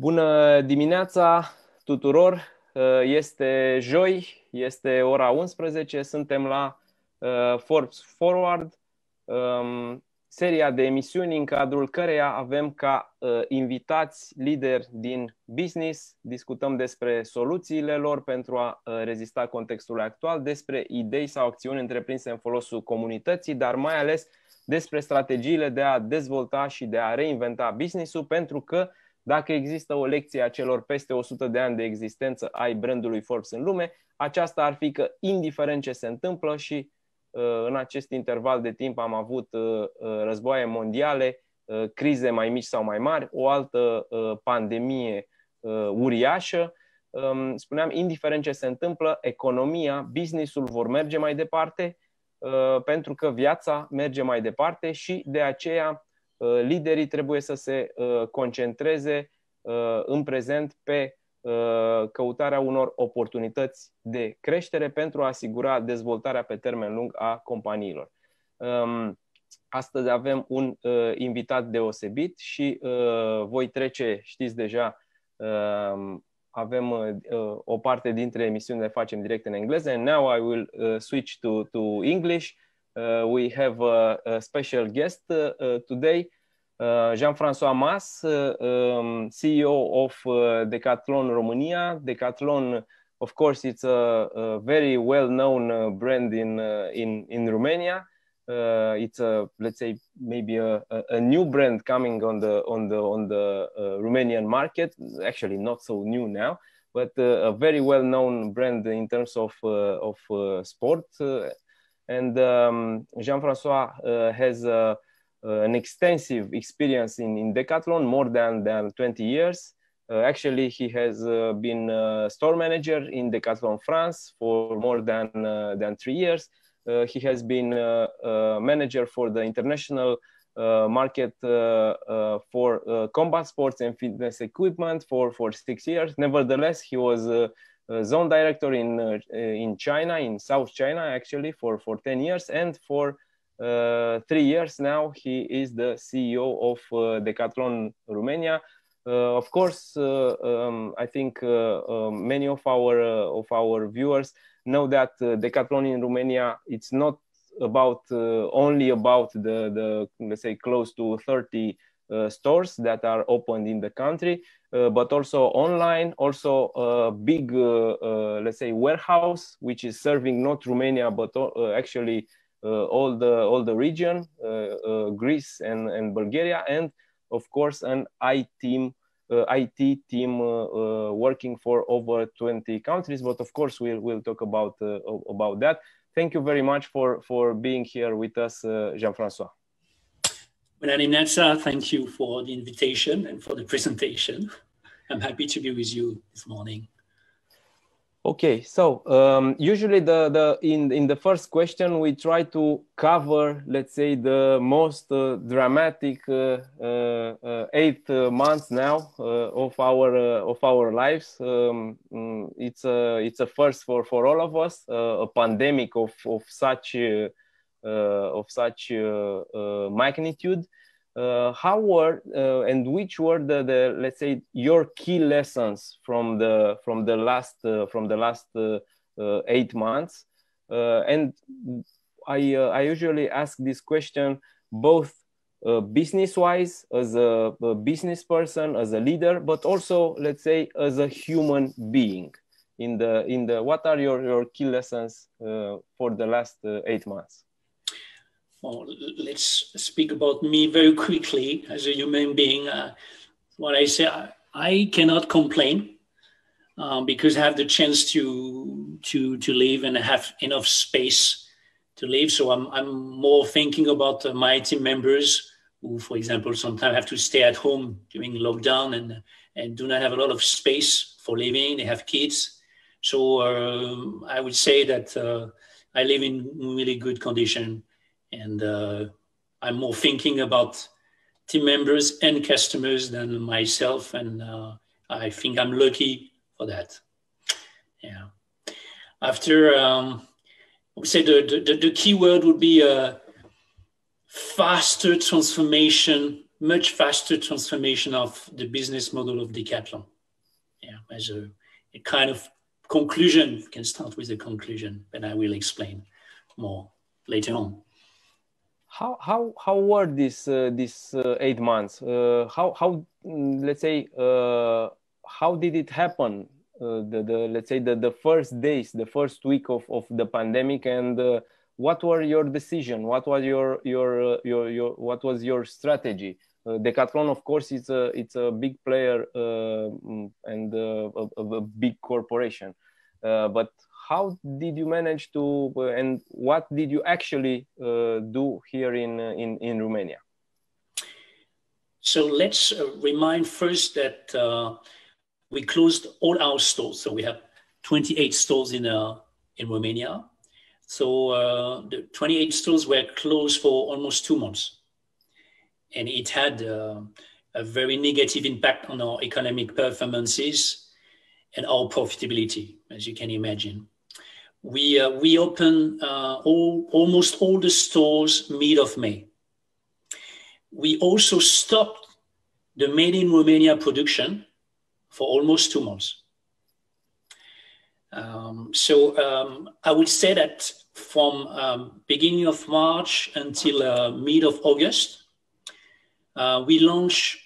Bună dimineața tuturor! Este joi, este ora 11, suntem la Forbes Forward, seria de emisiuni în cadrul căreia avem ca invitați lideri din business, discutăm despre soluțiile lor pentru a rezista contextului actual, despre idei sau acțiuni întreprinse în folosul comunității, dar mai ales despre strategiile de a dezvolta și de a reinventa business-ul, pentru că dacă există o lecție a celor peste 100 de ani de existență ai brandului Forbes în lume, aceasta ar fi că, indiferent ce se întâmplă și uh, în acest interval de timp am avut uh, uh, războaie mondiale, crize mai mici sau mai mari, o altă pandemie uriașă, um, spuneam, indiferent ce se întâmplă, economia, businessul vor merge mai departe, pentru că viața merge mai departe și de aceea Uh, liderii trebuie să se uh, concentreze uh, în prezent pe căutarea unor oportunități de creștere pentru a asigura dezvoltarea pe termen lung a companiilor. Um, astăzi avem un invitat deosebit și voi trece, știți deja, um, avem o parte dintre emisiuni le facem direct în engleză. And now I will switch to, to English. Uh, we have a, a, special guest uh, uh today, uh, Jean-François Mace, uh, um, CEO of Decathlon Romania. Decathlon, of course, it's a, a very well-known brand in in in Romania. it's a let's say maybe a, a, new brand coming on the on the on the Romanian market. Actually, not so new now but uh, a very well-known brand in terms of uh, of uh, sport and um, Jean-François uh, has uh, uh, an extensive experience in, in Decathlon, more than, than 20 years. actually, he has been store manager in Decathlon France for more than, than three years. he has been manager for the international uh, market uh, uh, for combat sports and fitness equipment for, for six years. Nevertheless, he was zone director in uh, in China, in South China, actually, for for ten years, and for uh, three years now, he is the CEO of uh, Decathlon Romania. of course, um, I think um, many of our of our viewers know that Decathlon in Romania it's not about only about the the let's say close to 30 uh, stores that are opened in the country, uh, but also online, also a big, uh, let's say, warehouse, which is serving not Romania, but actually all the all the region, Greece and, and Bulgaria, and of course an IT team uh, IT team uh, uh, working for over 20 countries. But of course, we'll, we'll talk about, about that. Thank you very much for, for being here with us, Jean-François. Melanie Netza, thank you for the invitation and for the presentation. I'm happy to be with you this morning. Okay, so um, usually the, the in in the first question we try to cover, let's say, the most uh, dramatic uh, uh, uh eight uh, months now uh, of our of our lives. Um, mm, it's a it's a first for for all of us, a pandemic of of such of such uh, uh, magnitude. how were and which were the, the let's say your key lessons from the from the last from the last eight months? and I I usually ask this question both uh, business wise as a, a, business person as a leader but also let's say as a human being in the in the what are your, your key lessons uh, for the last uh, eight months well, let's speak about me very quickly as a human being. Uh, what I say, I, I cannot complain um, because I have the chance to to to live and have enough space to live. So I'm I'm more thinking about my team members who, for example, sometimes have to stay at home during lockdown and and do not have a lot of space for living. They have kids, so uh, I would say that uh, I live in really good condition and uh, I'm more thinking about team members and customers than myself, and uh, I think I'm lucky for that. Yeah. After, um, I would say the, the, the key word would be a faster transformation much faster transformation of the business model of Decathlon. Yeah, as a, a kind of conclusion, we can start with a conclusion, but I will explain more later on. How how how were these uh, these uh, eight months? Uh, how how mm, let's say uh, how did it happen? Uh, the the let's say the the first days, the first week of of the pandemic, and uh, what were your decision? What was your your your your what was your strategy? Decathlon, of course, it's a it's a big player mm, and a, a, big corporation, but how did you manage to uh, and what did you actually uh, do here in, uh, in, in Romania? So let's uh, remind first that uh, we closed all our stores. So we have 28 stores in, uh, in Romania. So the 28 stores were closed for almost two months. And it had a very negative impact on our economic performances and our profitability, as you can imagine we uh, we open uh, all, almost all the stores mid of May. We also stopped the made in Romania production for almost two months. Um, so um, I would say that from um, beginning of March until uh, mid of August, uh, we launched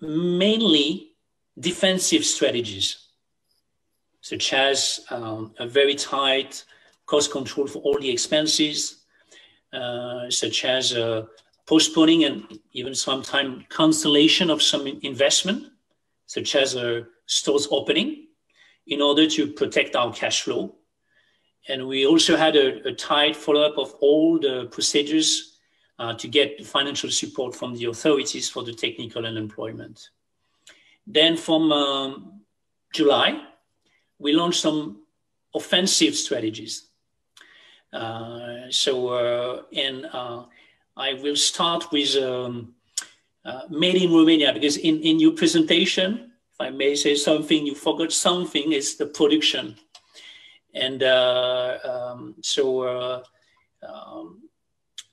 mainly defensive strategies such as um, a very tight cost control for all the expenses, uh, such as uh, postponing and even sometimes cancellation of some investment, such as a stores opening, in order to protect our cash flow. And we also had a, a tight follow-up of all the procedures uh, to get financial support from the authorities for the technical unemployment. Then from um, July, we launched some offensive strategies. Uh, so, uh, and uh, I will start with um, uh, made in Romania because in, in your presentation, if I may say something, you forgot something, is the production. And uh, um, so, uh, um,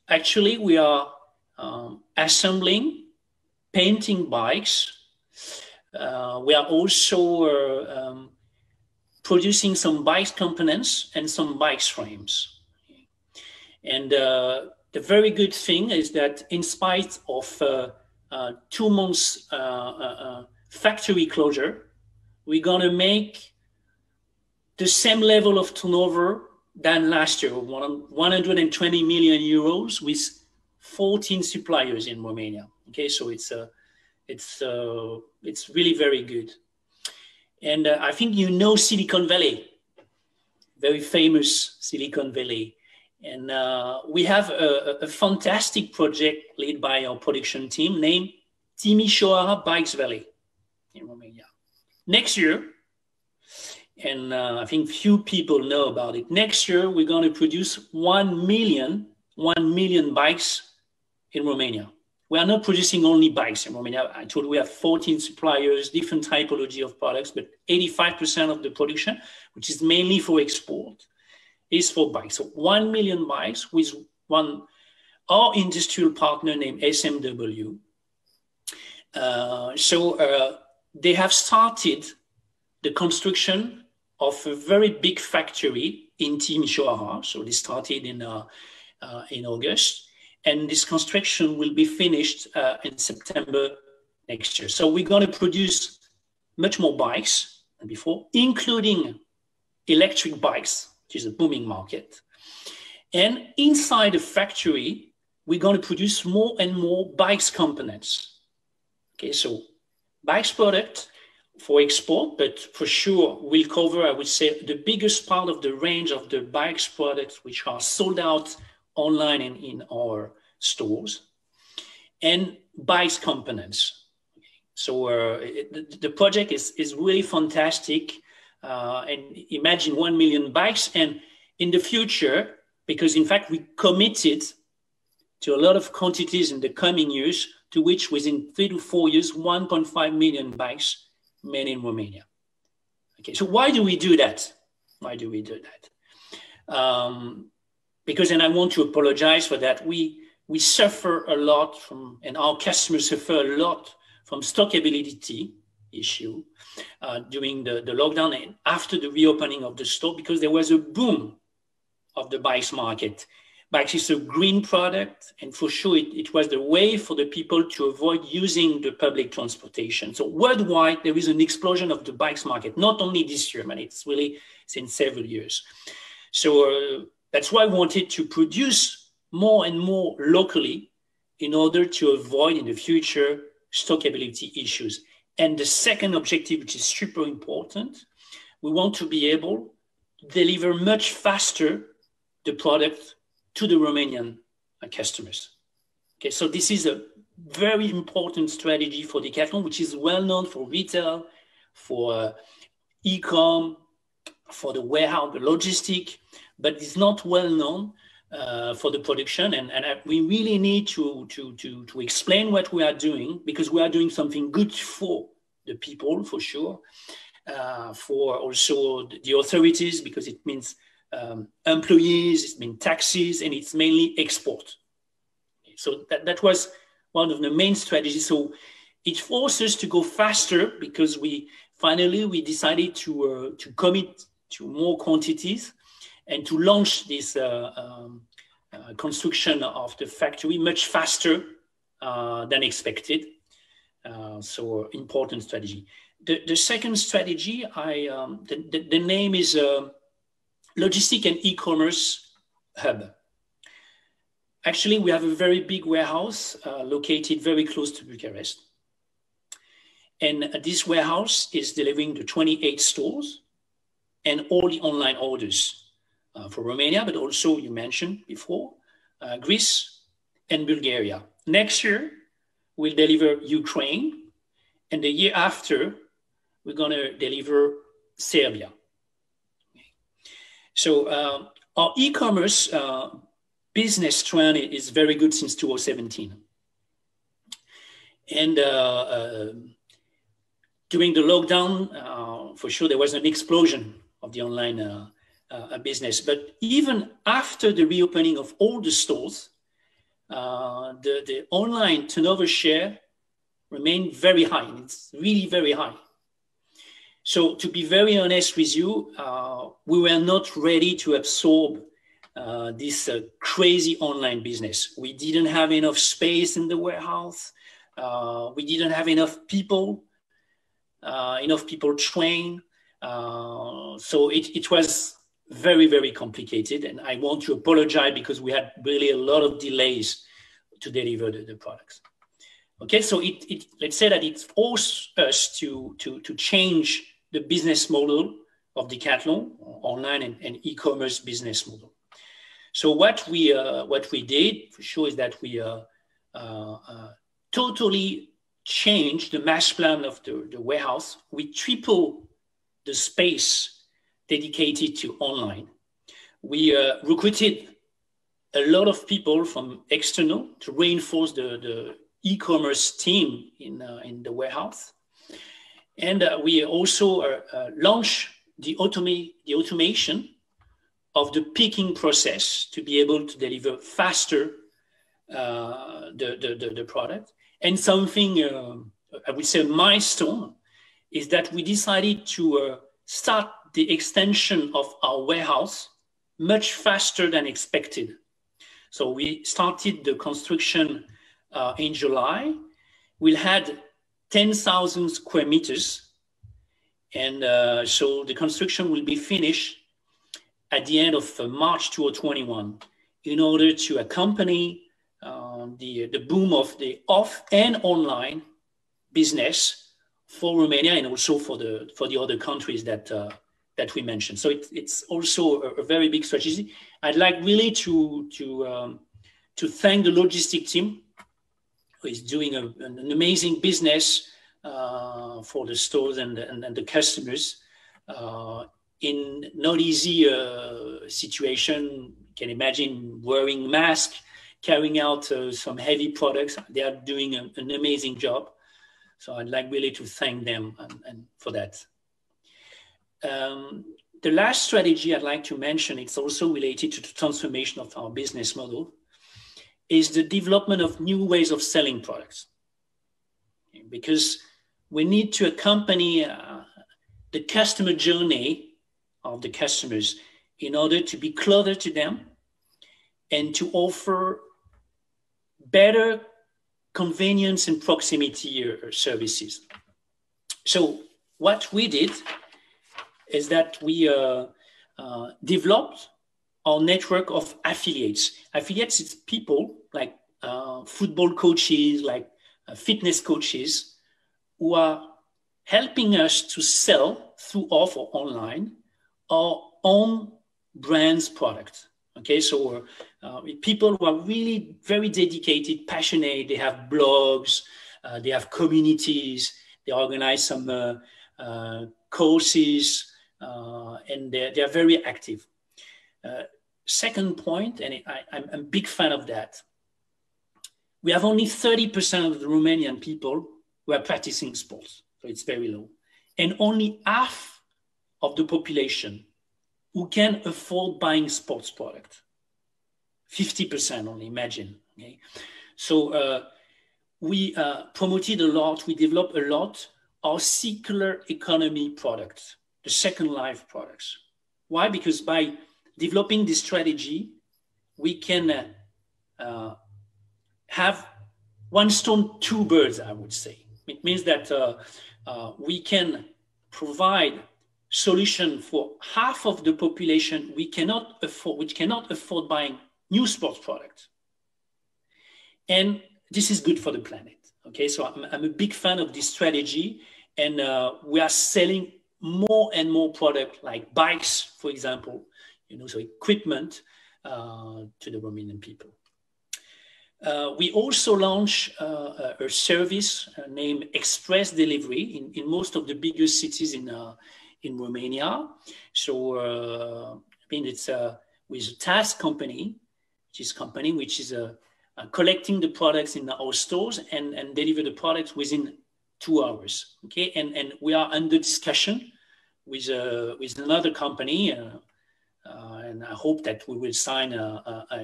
actually, we are um, assembling, painting bikes. we are also um, producing some bike components and some bike frames. And uh, the very good thing is that in spite of uh, uh, two months uh, uh, uh, factory closure, we're gonna make the same level of turnover than last year, 120 million euros with 14 suppliers in Romania. Okay, so it's uh, it's uh, it's really very good. And uh, I think you know Silicon Valley, very famous Silicon Valley. And uh, we have a, a, fantastic project led by our production team named Timișoara Bikes Valley in Romania. Next year, and uh, I think few people know about it. Next year, we're going to produce 1 million, 1 million bikes in Romania we are not producing only bikes in Romania. I told we have 14 suppliers, different typology of products, but 85% of the production, which is mainly for export, is for bikes. So 1 million bikes with one, our industrial partner named SMW. Uh, so uh, they have started the construction of a very big factory in Timișoara. So they started in, uh, uh in August and this construction will be finished uh, in September next year. So we're going to produce much more bikes than before, including electric bikes, which is a booming market. And inside the factory, we're going to produce more and more bikes components. Okay, so bikes product for export, but for sure we'll cover, I would say, the biggest part of the range of the bikes products which are sold out online and in our stores, and bikes components. So uh, it, the project is, is really fantastic. Uh, and imagine 1 million bikes. And in the future, because in fact we committed to a lot of quantities in the coming years, to which within three to four years, 1.5 million bikes made in Romania. Okay, so why do we do that? Why do we do that? Um, because, and I want to apologize for that, we we suffer a lot from, and our customers suffer a lot from stockability issue uh, during the, the lockdown and after the reopening of the store because there was a boom of the bikes market. Bikes is a green product, and for sure it, it was the way for the people to avoid using the public transportation. So worldwide, there is an explosion of the bikes market, not only this year, but it's really since several years. So uh, that's why I wanted to produce more and more locally in order to avoid in the future stockability issues. And the second objective, which is super important, we want to be able to deliver much faster the product to the Romanian customers. Okay, so this is a very important strategy for Decathlon, which is well known for retail, for uh, e-com, for the warehouse, the logistic, but it's not well known uh, for the production. And, and we really need to, to, to, to explain what we are doing because we are doing something good for the people, for sure, uh, for also the authorities, because it means um, employees, it means taxes, and it's mainly export. So that, that was one of the main strategies. So it forced us to go faster because we finally we decided to uh, to commit to more quantities and to launch this uh, um, uh, construction of the factory much faster uh, than expected. Uh, so important strategy. The, the second strategy, I um, the, the, the, name is uh, logistic and e-commerce hub. Actually, we have a very big warehouse uh, located very close to Bucharest. And this warehouse is delivering the 28 stores and all the online orders uh, for Romania, but also you mentioned before, uh, Greece and Bulgaria. Next year, we'll deliver Ukraine, and the year after, we're going to deliver Serbia. So uh, our e-commerce uh, business trend is very good since 2017. And uh, uh, during the lockdown, uh, for sure, there was an explosion of the online uh, business. But even after the reopening of all the stores, the, the online turnover share remained very high. It's really very high. So to be very honest with you, uh, we were not ready to absorb uh, this uh, crazy online business. We didn't have enough space in the warehouse. Uh, we didn't have enough people, uh, enough people trained. Uh, so it, it was very, very complicated. And I want to apologize because we had really a lot of delays to deliver the, the products. Okay, so it, it, let's say that it forced us to, to, to change the business model of Decathlon, online and, and e-commerce business model. So what we uh, what we did for sure is that we uh, uh, uh totally changed the master plan of the, the warehouse. We triple the space dedicated to online. We uh, recruited a lot of people from external to reinforce the, the e-commerce team in, uh, in the warehouse. And uh, we also uh, uh, launch the, automa- the automation of the picking process to be able to deliver faster uh, the, the, the, the, product. And something, uh, I would say, milestone is that we decided to start the extension of our warehouse much faster than expected. So we started the construction in July. We had 10,000 square meters. And uh, so the construction will be finished at the end of uh, March 2021 in order to accompany uh, the, the boom of the off and online business for Romania and also for the, for the other countries that, uh, that we mentioned. So it, it's also a, a, very big strategy. I'd like really to, to, um, to thank the logistic team who is doing a, an amazing business uh, for the stores and, and, and the customers uh, in not easy uh, situation. You can imagine wearing mask, carrying out uh, some heavy products. They are doing a, an amazing job. So I'd like really to thank them and, and for that. Um, the last strategy I'd like to mention, it's also related to the transformation of our business model is the development of new ways of selling products. Because we need to accompany uh, the customer journey of the customers in order to be closer to them and to offer better convenience and proximity uh, services. So what we did is that we uh, uh, developed our network of affiliates. Affiliates, it's people like uh, football coaches, like fitness coaches, who are helping us to sell through off or online our own brand's product. Okay, so uh, people who are really very dedicated, passionate, they have blogs, uh, they have communities, they organize some uh, courses, and they're, they're very active. Uh, second point, and I, I'm a big fan of that. We have only 30% of the Romanian people who are practicing sports, so it's very low. And only half of the population who can afford buying sports product. 50% only, imagine. Okay? So uh, we uh, promoted a lot, we developed a lot our circular economy products the second life products. Why? Because by developing this strategy, we can uh, uh, have one stone, two birds, I would say. It means that uh, uh we can provide solution for half of the population we cannot afford, which cannot afford buying new sports products. And this is good for the planet. Okay, so I'm, I'm a big fan of this strategy, and uh, we are selling more and more product like bikes, for example, you know, so equipment uh, to the Romanian people. Uh, we also launch uh, a service uh, named Express Delivery in, in most of the biggest cities in, uh, in Romania. So, uh, I mean, it's with a task company, which is company which is collecting the products in our stores and, and deliver the products within two hours. Okay, and, and we are under discussion with, uh, with another company, uh, uh, and I hope that we will sign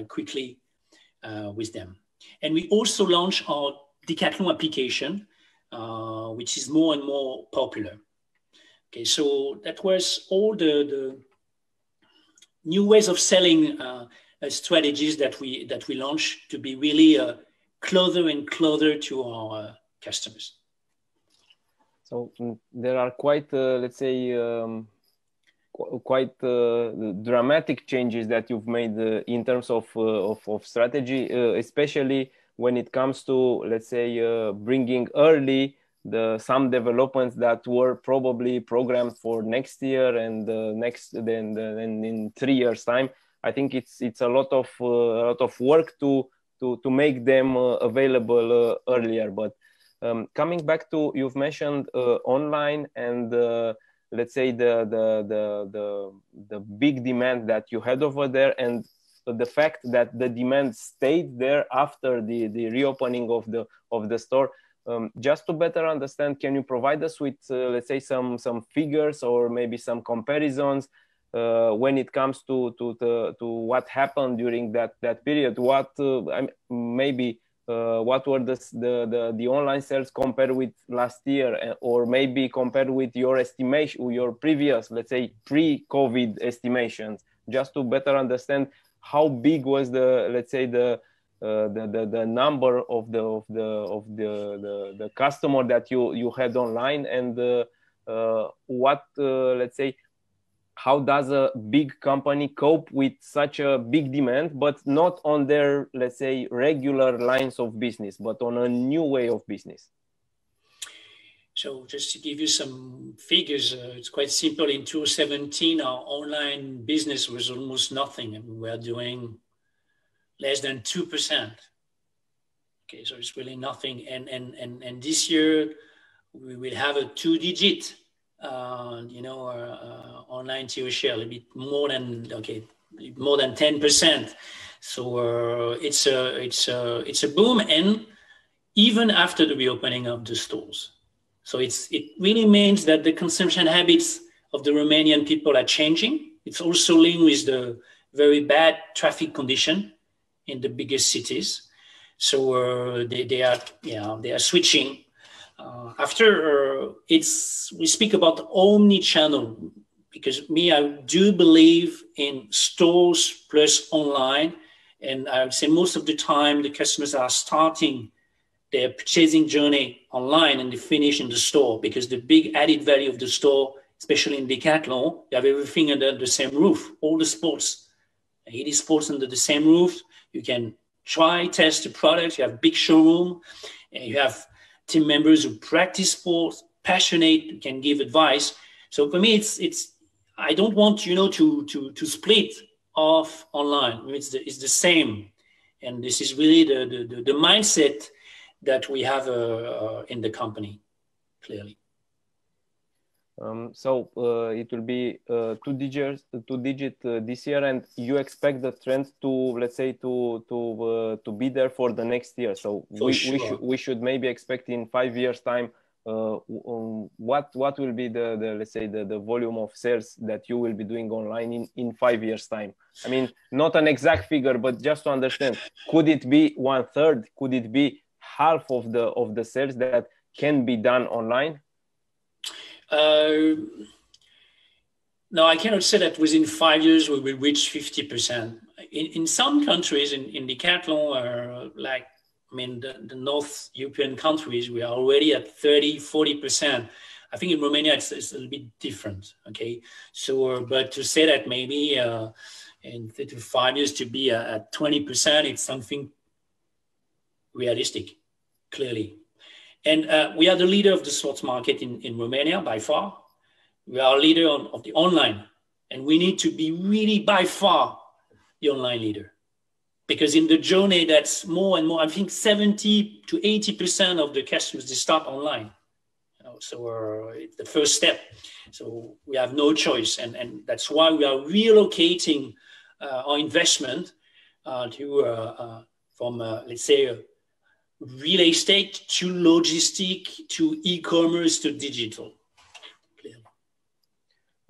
quickly with them. And we also launched our Decathlon application, which is more and more popular. Okay, so that was all the, the new ways of selling uh, strategies that we that we launched to be really uh, closer and closer to our uh, customers. So mm, there are quite, uh, let's say, um, qu- quite uh, dramatic changes that you've made uh, in terms of, uh, of, of, strategy, uh, especially when it comes to, let's say, uh, bringing early the some developments that were probably programmed for next year and next then, then in three years time. I think it's it's a lot of a lot of work to to to make them available earlier, but um, coming back to you've mentioned uh, online and uh, let's say the, the the the the big demand that you had over there and the fact that the demand stayed there after the the reopening of the of the store. Um, just to better understand can you provide us with uh, let's say some some figures or maybe some comparisons uh, when it comes to to to, to what happened during that that period? What uh, maybe uh, what were the, the, the, the, online sales compared with last year uh, or maybe compared with your estimation your previous let's say pre-covid estimations just to better understand how big was the let's say the uh, the, the, the number of the of the of the the, the customer that you you had online and uh, uh what uh, let's say how does a big company cope with such a big demand but not on their let's say regular lines of business but on a new way of business? So just to give you some figures uh, it's quite simple. In 2017 our online business was almost nothing and we were doing less than 2% okay so it's really nothing. And and and, and this year we will have a two digit uh, you know, uh, online TV share a bit more than okay, more than ten percent. So uh, it's a it's a it's a boom, and even after the reopening of the stores. So it's it really means that the consumption habits of the Romanian people are changing. It's also linked with the very bad traffic condition in the biggest cities. So uh, they, they are yeah they are switching. Uh, after it's we speak about omni-channel because me I do believe in stores plus online, and I would say most of the time the customers are starting their purchasing journey online and they finish in the store because the big added value of the store, especially in Decathlon, you have everything under the same roof, all the sports, 80 sports under the same roof. You can try, test the products. You have big showroom. And you have team members who practice sports, passionate, can give advice. So for me, it's it's. I don't want you know to to to split off online. It's the it's the same, and this is really the the, the mindset that we have uh, uh, in the company, clearly. Um, so uh, it will be uh, two digits, two digit uh, this year, and you expect the trend to, let's say, to to uh, to be there for the next year. So we, sure. we, should we should maybe expect in five years' time. Um, what what will be the, the let's say the, the volume of sales that you will be doing online in, in five years time i mean not an exact figure but just to understand could it be one third could it be half of the of the sales that can be done online? Uh, no, I cannot say that within five years we will reach 50%. In, in some countries, in, in Decathlon, or like, I mean, the, the North European countries, we are already at 30, 40%. I think in Romania it's, it's a little bit different. Okay, so uh, but to say that maybe uh, in three to five years to be at twenty percent, it's something realistic clearly. And uh, we are the leader of the sports market in, in Romania by far. We are a leader on, of the online, and we need to be really by far the online leader. Because in the journey, that's more and more, I think 70 to 80% of the customers, they start online. You know, so uh, the first step. So we have no choice. And, and that's why we are relocating uh, our investment uh, to, uh, uh, from, uh, let's say, real estate to logistic to e-commerce to digital.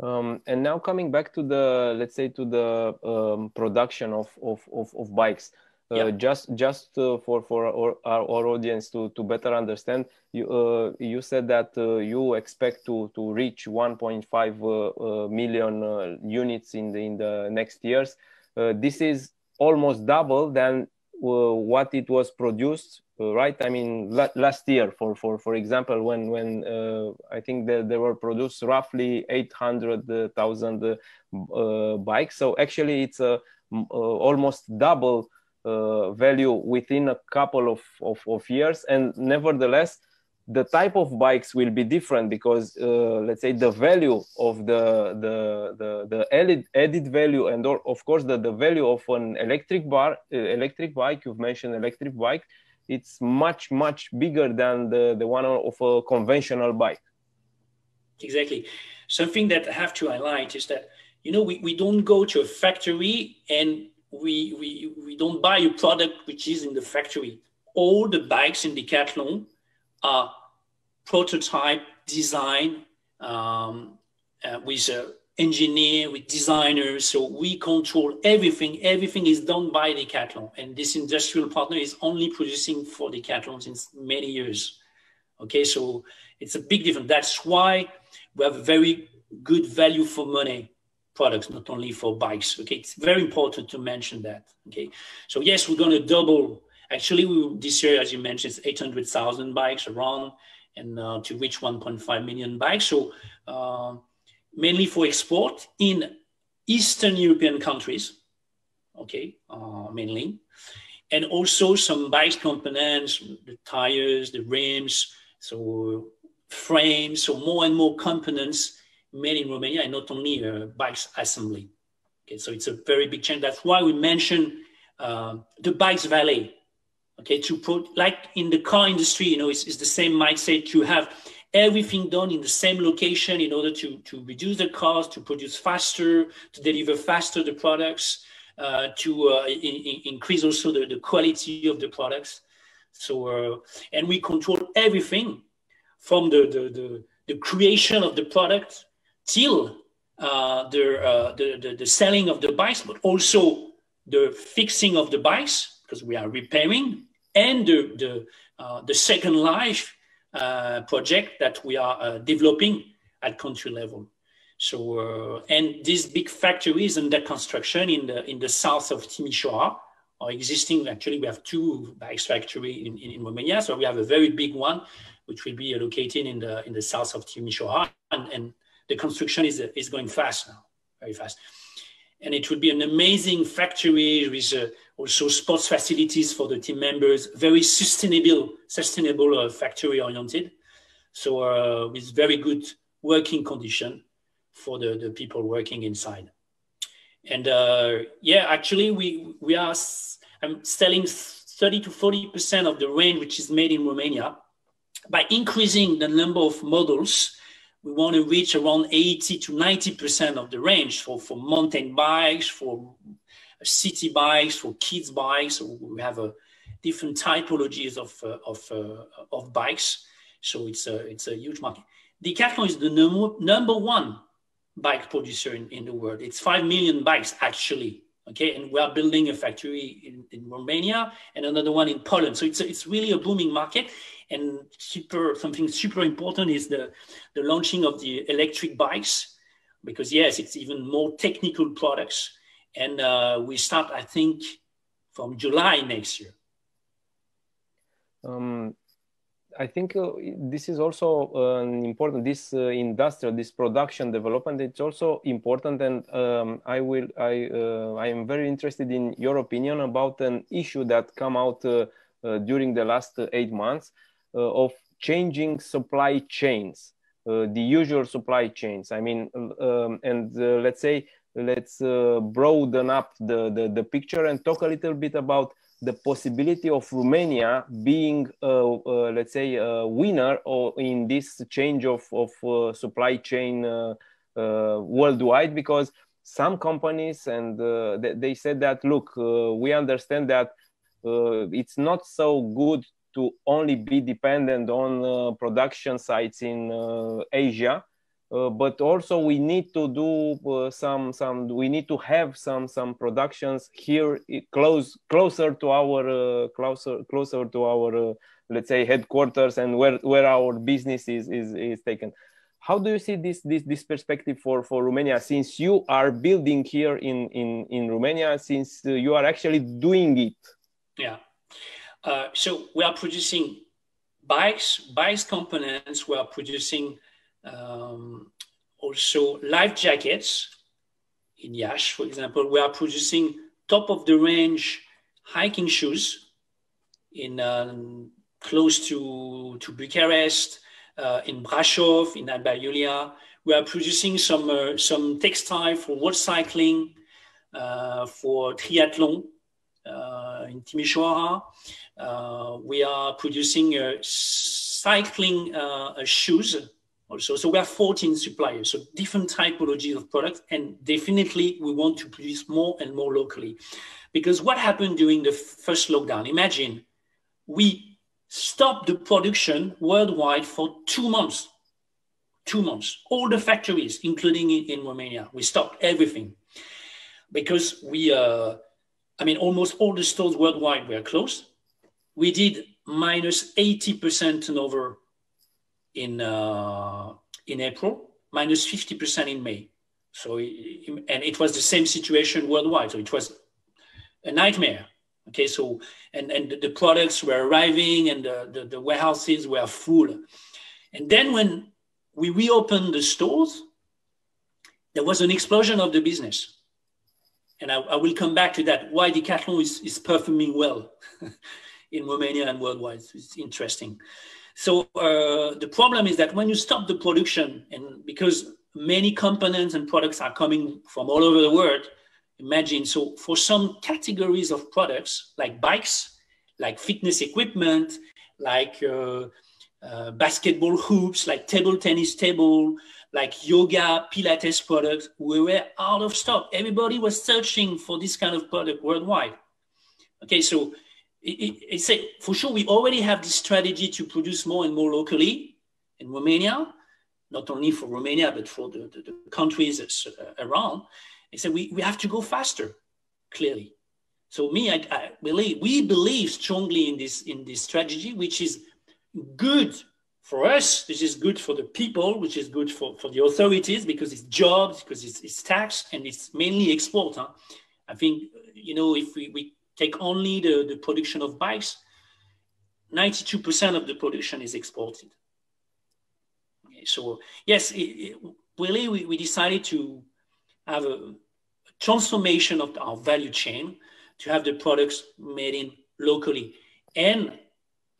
Um, and now coming back to the let's say to the um, production of of, of, of bikes. Uh, yeah. Just just uh, for for our, our, audience to, to better understand, you uh, you said that uh, you expect to to reach 1.5 uh, uh, million units in the in the next years. this is almost double than what it was produced right? I mean, la- last year, for for for example, when when uh, I think that there were produced roughly eight hundred thousand uh, bikes. So actually, it's a almost double value within a couple of, of, of years, and nevertheless the type of bikes will be different because uh, let's say the value of the the the, the added, added value and or, of course the, the value of an electric bar uh, electric bike you've mentioned electric bike it's much much bigger than the, the one of a conventional bike. Exactly. Something that i have to highlight is that you know we, we don't go to a factory and we, we we don't buy a product which is in the factory. All the bikes in decathlon are prototype design um, uh, with a engineer, with designers. So we control everything. Everything is done by Decathlon. And this industrial partner is only producing for Decathlon since many years. Okay, so it's a big difference. That's why we have very good value for money products, not only for bikes. Okay, it's very important to mention that. Okay, so yes, we're going to double. Actually, we, this year, as you mentioned, it's 800,000 bikes around and uh, to reach 1.5 million bikes. So uh, mainly for export in Eastern European countries, okay, uh, mainly, and also some bike components, the tires, the rims, so frames, so more and more components made in Romania, and not only uh, bikes assembly. Okay, so it's a very big change. That's why we mentioned uh, the bikes Valley. Okay, to put like in the car industry, you know, it's, it's the same mindset you have everything done in the same location in order to, to reduce the cost, to produce faster, to deliver faster the products, uh, to uh, in, in increase also the, the quality of the products. So, uh, and we control everything from the, the, the, the creation of the product till uh, the, uh, the, the, the selling of the bikes, but also the fixing of the bikes because we are repairing and the, the, uh, the Second Life uh, project that we are uh, developing at country level. So, uh, and these big factories under construction in the, in the south of Timișoara are existing. Actually, we have two bikes factory in, in, in, Romania. So we have a very big one, which will be located in the, in the south of Timișoara. And, and the construction is, is going fast now, very fast. And it would be an amazing factory with uh, also sports facilities for the team members, very sustainable, sustainable uh, factory oriented. So uh, with very good working condition for the, the people working inside. And uh, yeah, actually, we, we are I'm selling 30 to 40% of the range which is made in Romania. By increasing the number of models, we want to reach around 80 to 90% of the range for, for mountain bikes, for city bikes, or kids bikes. We have a different typologies of, uh, of, uh, of bikes. So it's a, it's a huge market. Decathlon is the number, number one bike producer in, in the world. It's 5 million bikes actually. Okay, and we are building a factory in, in Romania and another one in Poland. So it's, a, it's really a booming market. And super, something super important is the, the launching of the electric bikes, because yes, it's even more technical products. And uh, we start, I think, from July next year. Um, I think uh, this is also uh, important. This uh, industrial, this production development, it's also important, and um, I will. I uh, I am very interested in your opinion about an issue that come out uh, during the last eight months of changing supply chains, the usual supply chains. I mean, um, and let's say let's broaden up the, the the picture and talk a little bit about the possibility of Romania being, uh, uh, let's say, a winner or in this change of, of uh, supply chain uh, uh, worldwide because some companies and uh, they, they, said that look we understand that it's not so good to only be dependent on production sites in asia uh, but also we need to do uh, some some we need to have some some productions here close closer to our uh, closer closer to our uh, let's say headquarters and where where our business is is, is taken. How do you see this this this perspective for for romania? Since you are building here in in in romania since uh, you are actually doing it. Yeah. So we are producing bikes bikes components. We are producing um, also life jackets in Iași, for example. We are producing top of the range hiking shoes in um, close to, to Bucharest, uh, in Brasov, in Alba Iulia. We are producing some, uh, some textile for water cycling, uh, for triathlon uh, in Timișoara. Uh, we are producing uh, cycling shoes also. So we have 14 suppliers, so different typologies of products, and definitely we want to produce more and more locally. Because what happened during the first lockdown? Imagine we stopped the production worldwide for two months. Two months. All the factories, including in, in Romania, we stopped everything because we, uh, I mean, almost all the stores worldwide were closed. We did minus 80% turnover in uh, in April, minus 50% in May. So, and it was the same situation worldwide. So it was a nightmare. Okay, so and and the products were arriving and the, the, the warehouses were full. And then when we reopened the stores, there was an explosion of the business. And I, I will come back to that. Why Decathlon is, is performing well in Romania and worldwide. It's interesting. So uh, the problem is that when you stop the production, and because many components and products are coming from all over the world, imagine so for some categories of products like bikes, like fitness equipment, like uh, uh, basketball hoops, like table tennis table, like yoga, Pilates products, we were out of stock. Everybody was searching for this kind of product worldwide. Okay, so it's a, for sure we already have this strategy to produce more and more locally in Romania, not only for Romania, but for the, the, the countries uh, around. They said we, we have to go faster, clearly. So me, I, I believe we believe strongly in this in this strategy, which is good for us. This is good for the people, which is good for, for the authorities because it's jobs, because it's, it's tax, and it's mainly export. Huh? I think you know if we, we take only the, the production of bikes, 92% of the production is exported. Okay, so yes, it, it, really we, we decided to have a transformation of our value chain to have the products made in locally. And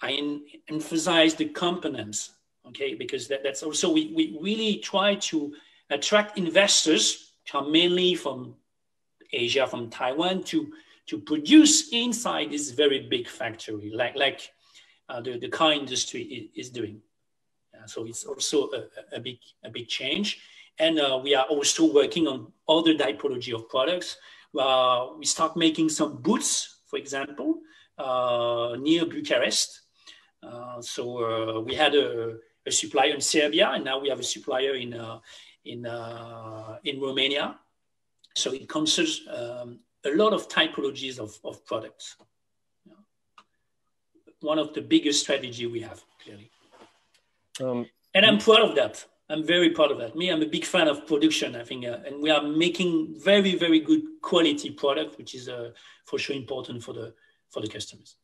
I emphasize the components, okay, because that, that's also, we, we really try to attract investors, mainly from Asia, from Taiwan, to, to produce inside this very big factory, like, like uh, the, the car industry is, doing. Uh, so it's also a, a, big, a big change. And uh, we are also working on other typology of products. Uh, we start making some boots, for example, uh, near Bucharest. Uh, so we had a, a, supplier in Serbia, and now we have a supplier in in in Romania. So it considers um, a lot of typologies of, of products. One of the biggest strategy we have, clearly. Um, and I'm proud of that. I'm very proud of that. Me, I'm a big fan of production. I think, uh, and we are making very, very good quality product, which is uh, for sure important for the for the customers.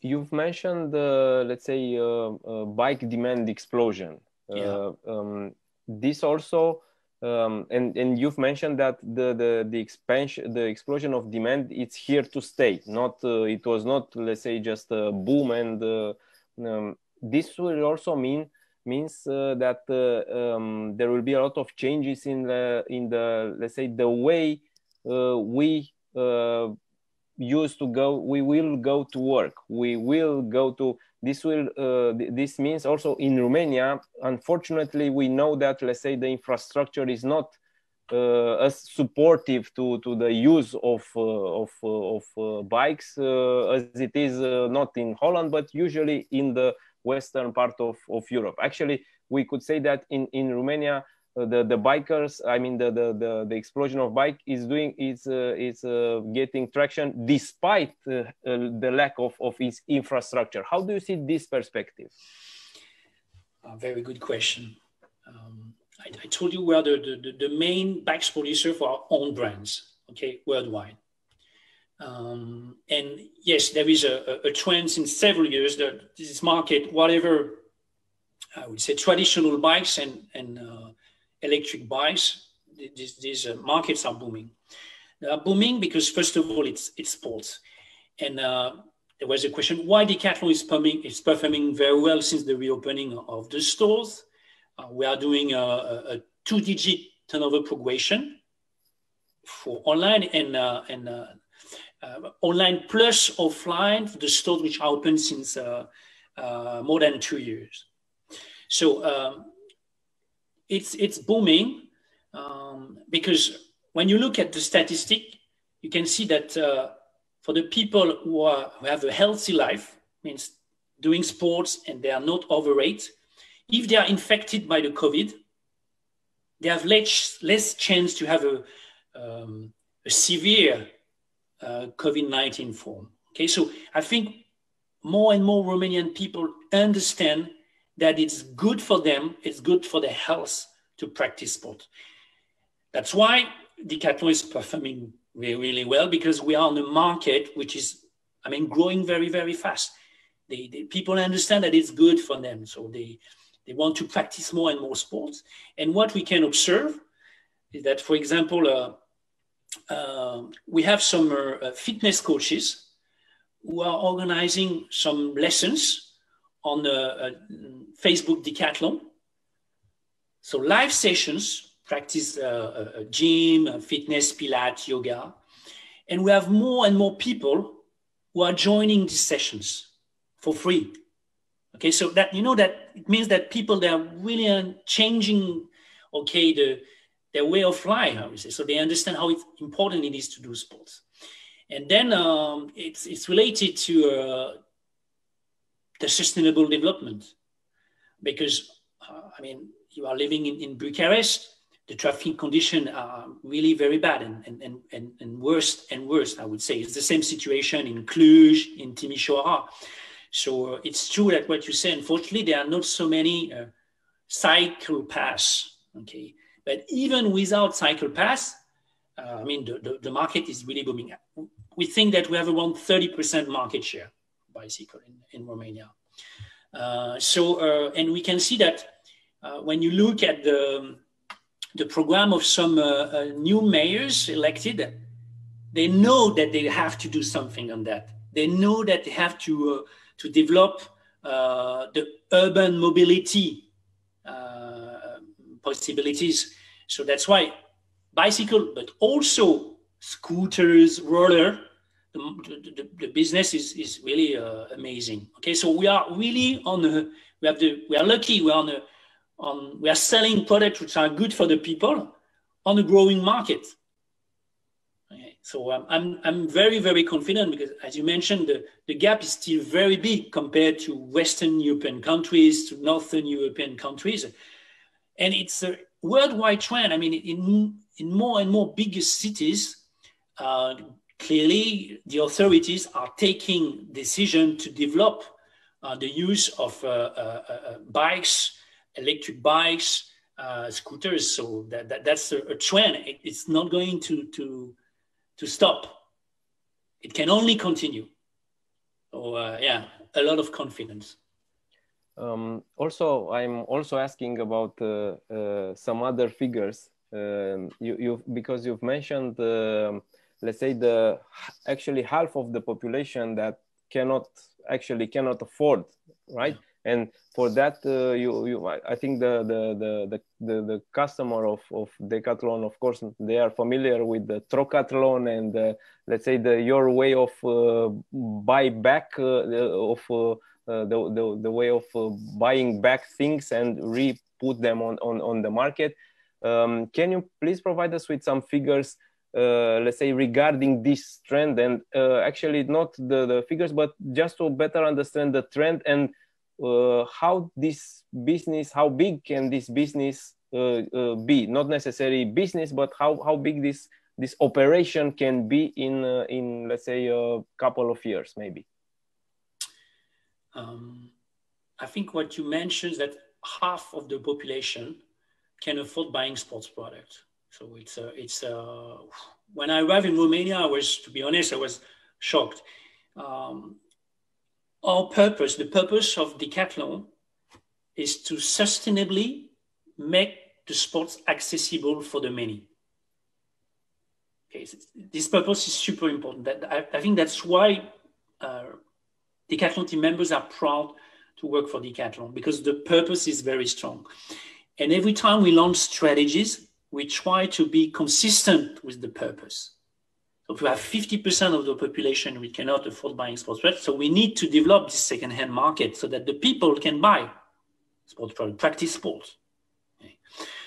You've mentioned, uh, let's say, uh, uh, bike demand explosion. Uh, yeah. Um, this also, um, and and you've mentioned that the the the expansion, the explosion of demand, it's here to stay. Not, it was not, let's say, just a boom, and um, this will also mean means uh, that uh, um, there will be a lot of changes in the in the let's say the way uh, we used to go we will go to work we will go to this will uh, this means also in romania unfortunately we know that let's say the infrastructure is not uh, as supportive to to the use of uh, of of bikes as it is not in holland but usually in the western part of, of Europe. Actually, we could say that in, in Romania, uh, the, the bikers, I mean, the, the, the, the explosion of bike is doing, is, uh, is uh, getting traction despite uh, uh, the lack of, of its infrastructure. How do you see this perspective? A very good question. Um, I, I, told you we are the, the, the main bikes producer for our own brands, okay, worldwide. Um, and yes, there is a, a, trend since several years that this market, whatever I would say traditional bikes and, and uh, electric bikes, these, these uh, markets are booming. They are booming because first of all, it's, it's sports. And uh, there was a question, why Decathlon is performing, is performing very well since the reopening of the stores. Uh, we are doing a, a two-digit turnover progression for online and, uh, and uh, uh, online plus offline for the stores which are open since more than two years. So um, it's it's booming um, because when you look at the statistic, you can see that uh, for the people who, are, who have a healthy life, means doing sports and they are not overweight, if they are infected by the COVID, they have less, less chance to have a, um, a severe uh, COVID 19 form. Okay, so I think more and more Romanian people understand that it's good for them, it's good for their health to practice sport. That's why Decathlon is performing really, really well because we are on a market which is, I mean, growing very, very fast. They, they, people understand that it's good for them, so they they want to practice more and more sports. And what we can observe is that, for example, uh, uh, we have some uh, fitness coaches who are organizing some lessons on uh, Facebook Decathlon. So live sessions, practice uh, gym, fitness, pilates, yoga. And we have more and more people who are joining these sessions for free. Okay, so that you know that it means that people they are really changing, okay, the their way of life, I would say. So they understand how important it is to do sports. And then um, it's, it's related to uh, the sustainable development. Because, uh, I mean, you are living in, in Bucharest, the traffic conditions are really very bad and, and, and, and worse and worse, I would say. It's the same situation in Cluj, in Timișoara. So uh, it's true that what you say, unfortunately, there are not so many uh, cycle paths. Okay. But even without cycle paths, uh, I mean, the, the, the, market is really booming. We think that we have around 30% market share bicycle in, in Romania. Uh, so, uh, and we can see that uh, when you look at the, the program of some new mayors elected, they know that they have to do something on that. They know that they have to, to develop the urban mobility possibilities. So that's why bicycle, but also scooters, roller, the, the, the, business is, is really uh, amazing. Okay, so we are really on the, we have the, we are lucky, we're on the, on, we are selling products which are good for the people on a growing market. Okay, so um, I'm, I'm very, very confident because as you mentioned, the, the gap is still very big compared to Western European countries, to Northern European countries. And it's a worldwide trend. I mean, in, in more and more bigger cities, uh, clearly the authorities are taking decision to develop uh, the use of uh, uh, uh bikes, electric bikes, uh, scooters. So that, that that's a, a trend. It, it's not going to to to stop. It can only continue. So yeah, a lot of confidence. Um, also, I'm also asking about some other figures. Um, you, you because you've mentioned um, let's say the actually half of the population that cannot actually cannot afford right? And for that uh, you, you i think the the, the the the customer of of decathlon of course they are familiar with the trocathlon and uh, let's say the your way of uh, buy back uh, of uh, uh, the, the the way of buying back things and re put them on on on the market. Um, can you please provide us with some figures let's say regarding this trend and uh, actually not the, the figures but just to better understand the trend and uh, how this business how big can this business uh, uh, be? Not necessarily business but how, how big this this operation can be in uh, in let's say a couple of years maybe. Um, i think what you mentioned that half of the population can afford buying sports products so it's uh, it's uh, when I arrived in Romania, I was, to be honest, I was shocked. Um, our purpose, the purpose of Decathlon, is to sustainably make the sports accessible for the many. Okay, this purpose is super important. That I, I think that's why uh, Decathlon team members are proud to work for Decathlon because the purpose is very strong. And every time we launch strategies, we try to be consistent with the purpose. So if we have 50% of the population we cannot afford buying sports products, so we need to develop this second-hand market so that the people can buy sports products, practice sports. Okay.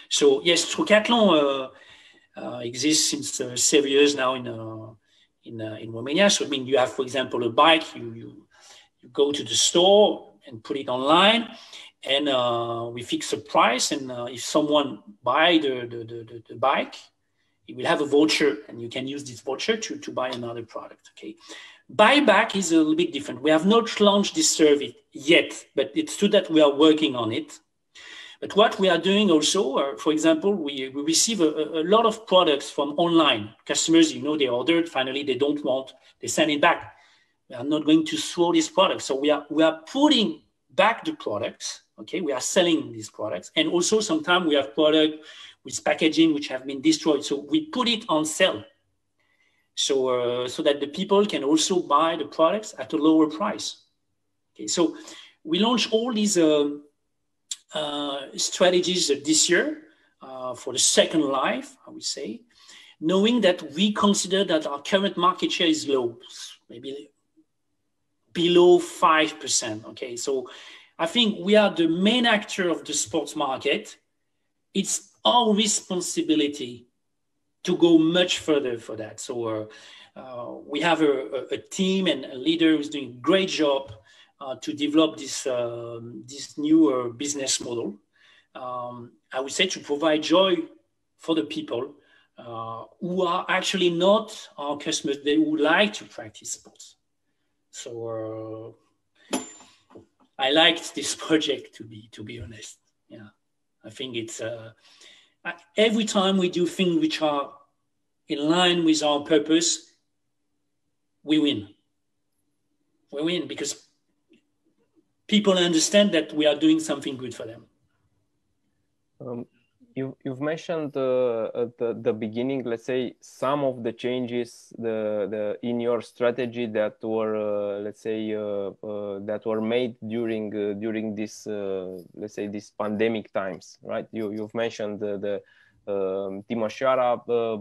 So yes, Trocathlon uh, uh, exists since uh, several years now in uh, in, uh, in Romania. So I mean, you have, for example, a bike. You you you go to the store and put it online, and uh, we fix a price. And uh, if someone buy the, the, the, the, bike, he will have a voucher, and you can use this voucher to, to buy another product. Okay, buyback is a little bit different. We have not launched this service yet, but it's true that we are working on it. But what we are doing also, uh, for example, we, we receive a, a, lot of products from online customers. You know, they ordered, finally they don't want, they send it back. We are not going to throw this product. so we are we are putting back the products Okay, we are selling these products, and also sometimes we have product with packaging which have been destroyed. So we put it on sale, so uh, so that the people can also buy the products at a lower price. Okay, so we launched all these uh, uh, strategies this year uh, for the second life, I would say, knowing that we consider that our current market share is low, maybe below five percent. Okay, so I think we are the main actor of the sports market. It's our responsibility to go much further for that. So uh, uh, we have a, a, team and a leader who's doing a great job uh, to develop this um, this new business model. Um, I would say to provide joy for the people uh, who are actually not our customers, they would like to practice sports. So uh, I liked this project to be to be honest. Yeah, I think it's uh, every time we do things which are in line with our purpose, we win. We win because people understand that we are doing something good for them. Um, you, you've mentioned uh, at the, the beginning, let's say, some of the changes the, the in your strategy that were, uh, let's say, uh, uh that were made during uh, during this, uh, let's say, these pandemic times, right? You you've mentioned the, the um,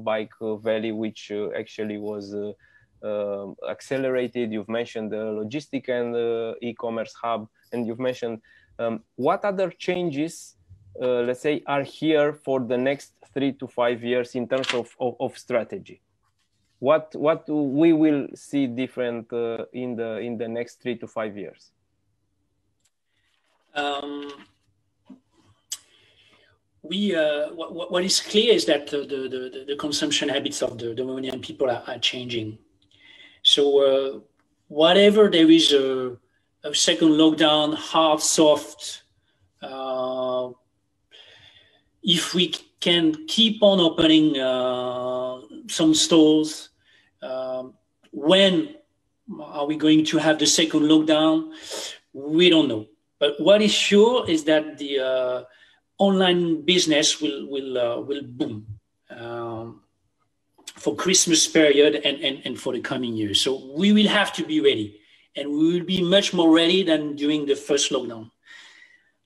Bike Valley, which actually was. Um, accelerated. You've mentioned the logistic and e-commerce hub, and you've mentioned um, what other changes uh, let's say, are here for the next three to five years in terms of, of, of strategy? What what we will see different uh, in the in the next three to five years? Um, we uh, what, what is clear is that the, the, the, consumption habits of the, the Romanian people are, are changing. So uh, whatever there is a, a, second lockdown, hard, soft, uh, if we can keep on opening uh, some stores, um, when are we going to have the second lockdown? We don't know. But what is sure is that the uh, online business will will uh, will boom um, for Christmas period and, and and for the coming years. So we will have to be ready, and we will be much more ready than during the first lockdown.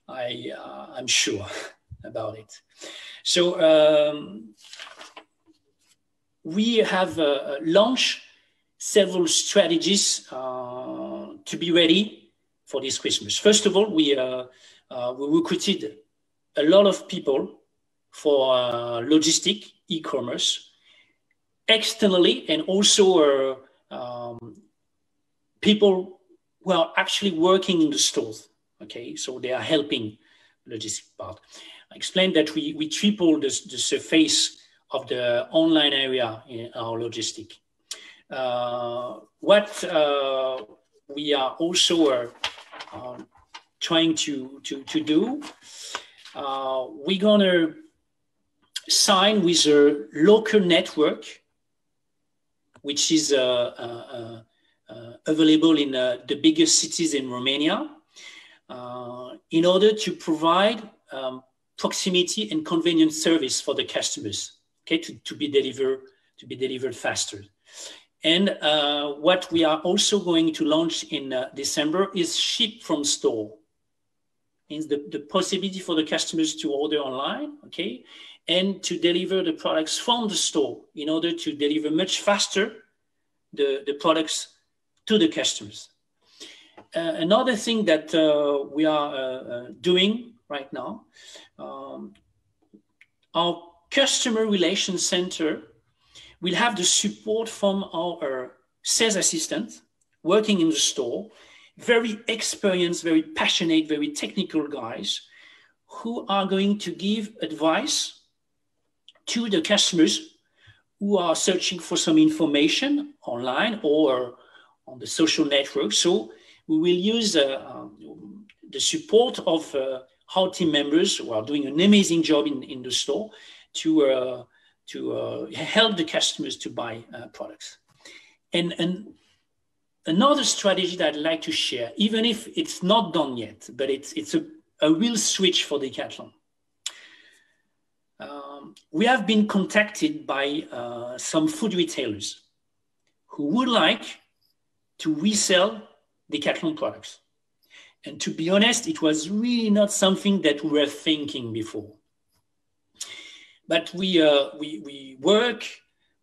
I uh, I'm sure about it. So um, we have uh, launched several strategies uh, to be ready for this Christmas. First of all, we, uh, uh we recruited a lot of people for uh, logistic e-commerce externally and also uh, um, people who are actually working in the stores. Okay, so they are helping logistic part. I explained that we, we tripled the, the surface of the online area in our logistic. Uh, what uh, we are also uh, um, trying to, to, to do, uh, we're going to sign with a local network, which is uh, uh, available in the biggest cities in Romania, in order to provide um, proximity and convenience service for the customers, okay, to, to be delivered to be delivered faster. And uh, what we are also going to launch in uh, December is ship from store. Means the, the possibility for the customers to order online, okay, and to deliver the products from the store in order to deliver much faster the, the products to the customers. Uh, another thing that uh, we are uh, uh, doing right now. Um, our customer relations center will have the support from our sales assistant working in the store, very experienced, very passionate, very technical guys who are going to give advice to the customers who are searching for some information online or on the social network. So we will use uh, um, the support of uh, our team members who are doing an amazing job in, in the store to, uh, to uh, help the customers to buy uh, products. And, and another strategy that I'd like to share, even if it's not done yet, but it's, it's a, a real switch for Decathlon. Um, we have been contacted by uh, some food retailers who would like to resell Decathlon products. And to be honest, it was really not something that we were thinking before. But we, uh, we, we work,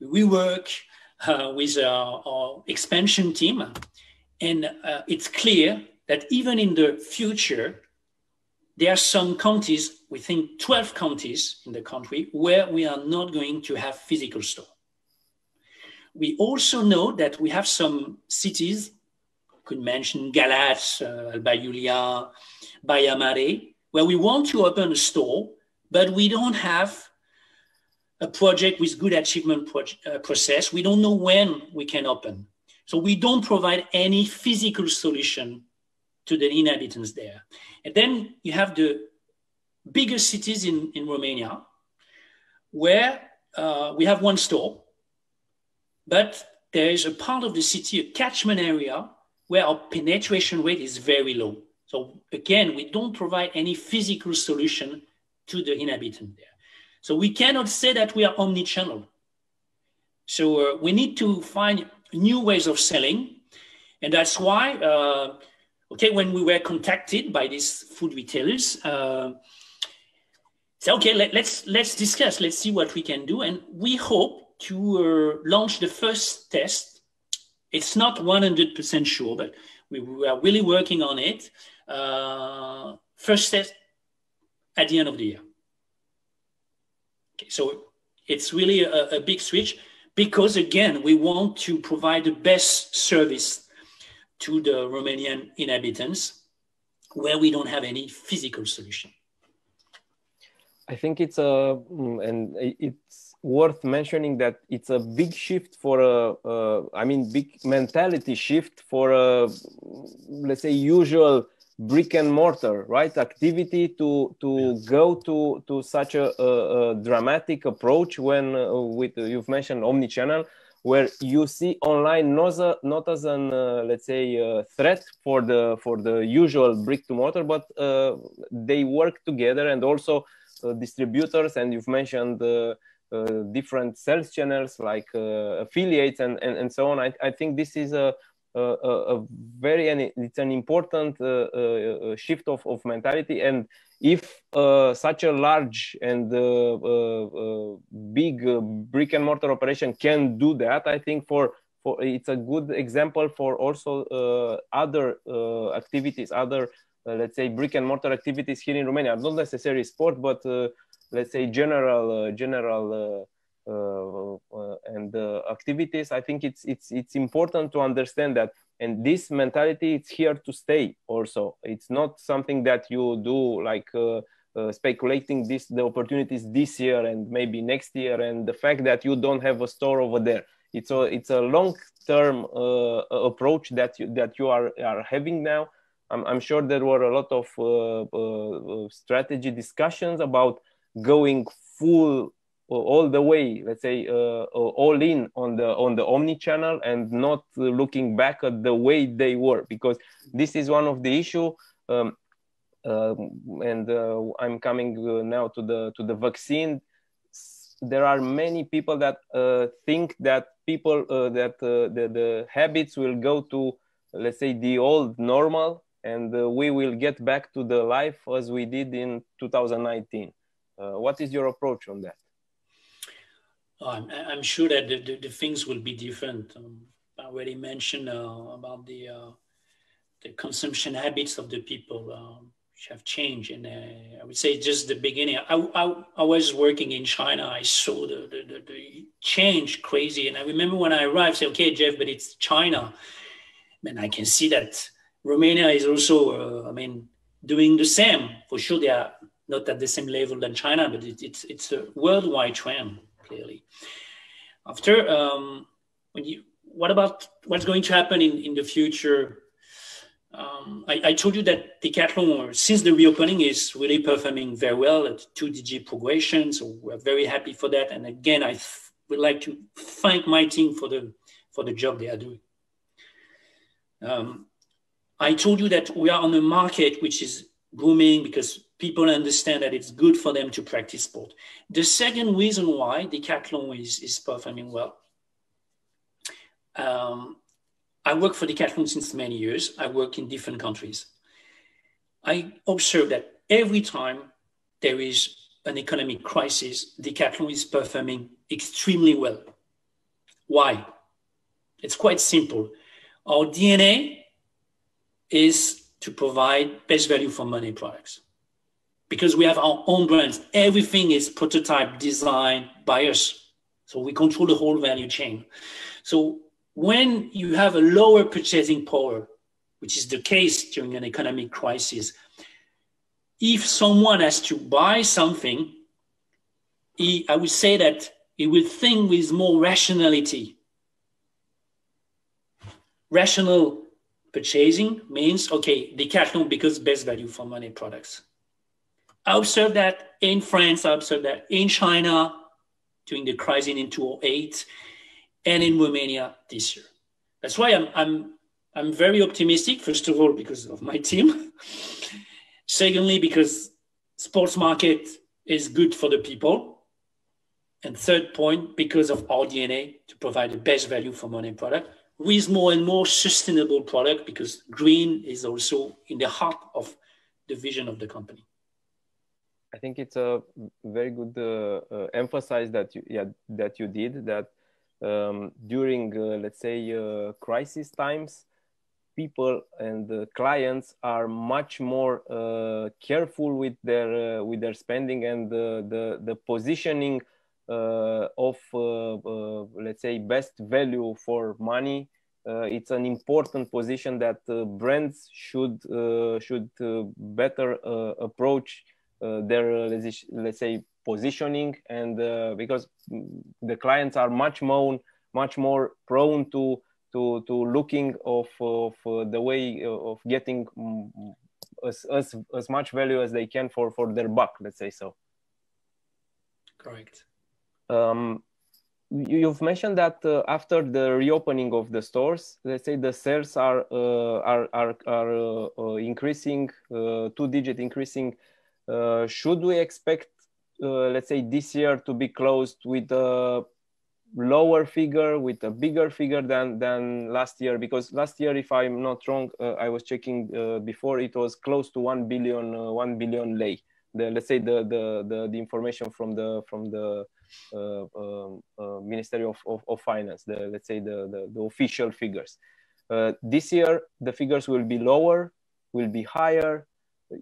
we work uh, with our, our, expansion team, and uh, it's clear that even in the future, there are some counties, we think 12 counties in the country, where we are not going to have physical store. We also know that we have some cities could mention Galați, uh, Alba Iulia, Baia Mare, where we want to open a store, but we don't have a project with good achievement uh, process. We don't know when we can open. So we don't provide any physical solution to the inhabitants there. And then you have the biggest cities in, in Romania where uh, we have one store, but there is a part of the city, a catchment area, where our penetration rate is very low. So again, we don't provide any physical solution to the inhabitant there. So we cannot say that we are omni-channel. So uh, we need to find new ways of selling. And that's why, uh, okay, when we were contacted by these food retailers, uh, say, okay, let, let's, let's discuss, let's see what we can do. And we hope to uh, launch the first test. It's not 100% sure, but we, we are really working on it. Uh, first test at the end of the year. Okay, so it's really a, a big switch because again, we want to provide the best service to the Romanian inhabitants where we don't have any physical solution. I think it's a, mm, and it's worth mentioning that it's a big shift for a, uh, I mean, big mentality shift for a, let's say, usual brick and mortar right activity to to yeah. go to to such a, a, a dramatic approach when uh, with uh, you've mentioned omni-channel where you see online not as, a, not as an uh, let's say uh, threat for the for the usual brick to mortar but uh, they work together and also uh, distributors and you've mentioned different sales channels like affiliates and, and and so on. I, I think this is a a, a very it's an important uh, uh, shift of, of mentality. And if uh, such a large and uh, uh, big brick and mortar operation can do that i think for, for it's a good example for also other activities other let's say brick and mortar activities here in romania. Not necessarily sport but let's say general general uh, uh, and activities i think it's it's it's important to understand that and this mentality it's here to stay also. It's not something that you do like uh, uh, speculating this the opportunities this year and maybe next year and the fact that you don't have a store over there. It's a it's a long term uh, approach that you that you are are having now. I'm, I'm sure there were a lot of strategy discussions about going full all the way let's say uh, all in on the on the omni channel and not looking back at the way they were because this is one of the issue um, uh, and uh, i'm coming uh, now to the to the vaccine. There are many people that uh, think that people uh, that the, the habits will go to let's say the old normal and we will get back to the life as we did in 2019 what is your approach on that I'm, I'm, sure that the, the, the, things will be different. Um, I already mentioned uh, about the uh, the consumption habits of the people um, which have changed, and uh, I would say just the beginning. I, I, I, was working in China. I saw the, the, the, change crazy, and I remember when I arrived, I said, "Okay, Jeff, but it's China." And I can see that Romania is also, uh, I mean, doing the same. For sure, they are not at the same level than China, but it, it's it's a worldwide trend clearly. After, um, when you, what about what's going to happen in, in the future? Um, I, I, told you that Decathlon, since the reopening, is really performing very well at two-digit progression. So we're very happy for that. And again, I would like to thank my team for the for the job they are doing. Um, I told you that we are on a market which is booming because people understand that it's good for them to practice sport. The second reason why Decathlon is, is performing well, um, I work for Decathlon since many years. I work in different countries. I observe that every time there is an economic crisis, Decathlon is performing extremely well. Why? It's quite simple. Our DNA is to provide best value for money products because we have our own brands. Everything is prototype designed by us. So we control the whole value chain. So when you have a lower purchasing power, which is the case during an economic crisis, if someone has to buy something, he, I would say that he will think with more rationality. Rational purchasing means okay, Decathlon because best value for money products. I observed that in France, I observed that in China during the crisis in 2008, and in Romania this year. That's why I'm, I'm, I'm very optimistic, first of all, because of my team. Secondly, because sports market is good for the people. And third point, because of our DNA to provide the best value for money product with more and more sustainable product because green is also in the heart of the vision of the company. I think it's a very good uh, uh, emphasize that you yeah that you did that um, during uh, let's say uh, crisis times people and the clients are much more uh, careful with their uh, with their spending and the the, the positioning of let's say best value for money. It's an important position that brands should should better approach their let's say positioning and because the clients are much more much more prone to to to looking of of uh, the way of getting mm, as, as as much value as they can for for their buck let's say so. Correct. Um, you've mentioned that uh, after the reopening of the stores let's say the sales are uh, are are, are uh, uh increasing uh, two digit increasing should we expect let's say this year to be closed with a lower figure with a bigger figure than than last year? Because last year if i'm not wrong uh, i was checking uh, before it was close to 1 billion uh, 1 billion lei. The let's say the the the, the information from the from the uh, um, uh, ministry of, of, of, finance the let's say the the, the official figures. Uh, this year the figures will be lower will be higher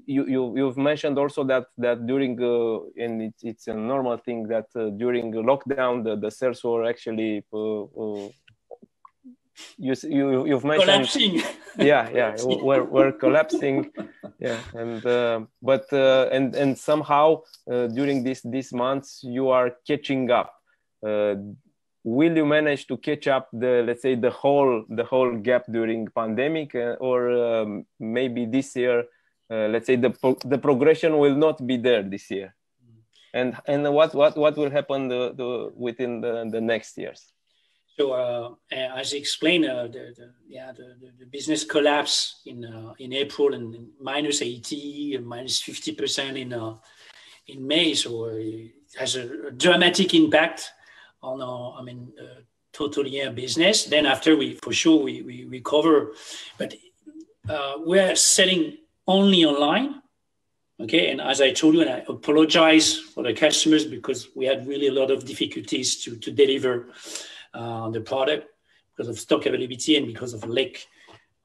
you, you you've mentioned also that that during uh, and it's, it's a normal thing that uh, during lockdown the, the sales were actually uh, uh you, you you've mentioned collapsing. Yeah yeah we're, we're collapsing. Yeah and uh, but uh, and and somehow during this these months you are catching up. Will you manage to catch up the let's say the whole the whole gap during pandemic or um, maybe this year uh, let's say the pro- the progression will not be there this year. And and what what what will happen the, the within the, the next years? So uh, as I explained uh, the, the, yeah the, the, business collapse in uh, in april and minus 80 and minus 50 percent in uh, in may so it has a, dramatic impact on our i mean total year business. Then after we for sure we, we recover. But uh, we're selling only online. Okay, and as I told you, and I apologize for the customers because we had really a lot of difficulties to, to deliver uh, the product because of stock availability and because of lack